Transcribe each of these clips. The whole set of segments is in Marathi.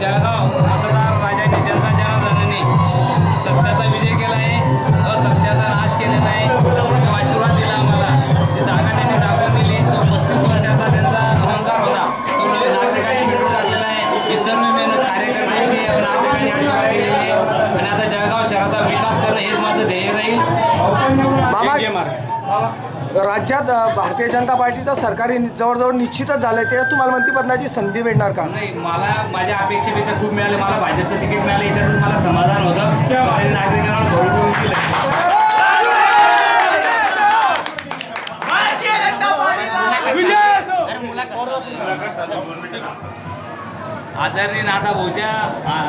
जळगाव मतदार शहराचा विकास करणं हेच माझं ध्येय राहील. राज्यात भारतीय जनता पार्टीचं सरकारी जवळजवळ निश्चितच झालंय. ते तुम्हाला मंत्रिपदाची संधी मिळणार का? नाही मला माझ्या अपेक्षेपेक्षा खूप मिळाले. मला भाजपचं तिकीट मिळालं. याच्यातच मला समाधान होतं. नागरिकांना करून दिलं. आदरणीय नाथा भाऊच्या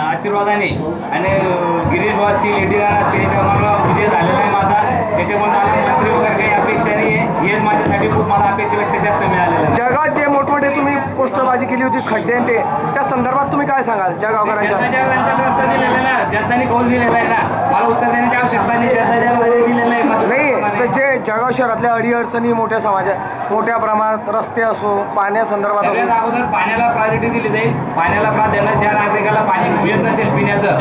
आशीर्वादाने आणि गिरीश भाऊ असतील एटीआर असतील याच्यामुळे विजय झालेला आहे माझा. त्याच्यामुळे मला मंत्री वगैरे काही अपेक्षा नाही आहे हेच माझ्यासाठी खूप मला अपेक्षेपेक्षा जास्त मिळालेलं आहे. जळगावात जे मोठमोठे तुम्ही पोस्टरबाजी केली होती खड्डे ते त्या संदर्भात तुम्ही काय सांगाल ज्या गावकऱ्यांच्या जनता रस्ता दिलेला ना. जनताने कौल दिलेला आहे ना. मला उत्तर देण्याची आवश्यकता नाही. रस्ता दिलेला आहे. नाही. जे जळगाव शहरातल्या अडीअडचणी मोठ्या समाजात मोठ्या प्रमाणात रस्ते असो पाण्यासंदर्भात अगोदर पाण्याला प्रायोरिटी दिली जाईल. पाण्याला प्राधान्य ज्या नागरिकाला पाणी नसेल पिण्याचं.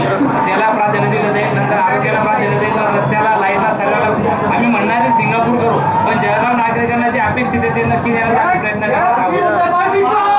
त्याला प्राधान्य दिलं जाईल नंतर आरोग्याला प्राधान्य दिलं रस्त्याला लाईटला सर्वांना आम्ही म्हणणारे सिंगापूर करू. पण जळगाव नागरिकांना जे अपेक्षित आहे ते नक्की देण्याचा प्रयत्न करणार आहोत.